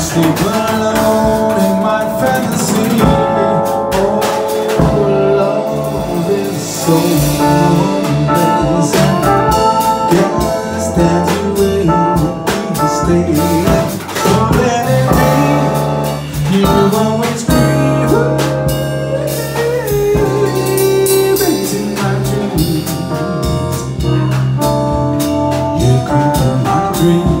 sleep alone in my fantasy. Oh, love is so amazing. You stay So let it be, you always in my dreams. You my dreams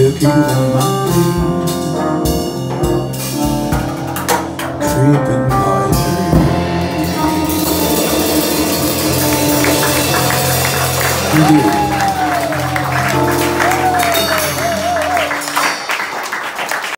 took you on my knee Creeping my dream You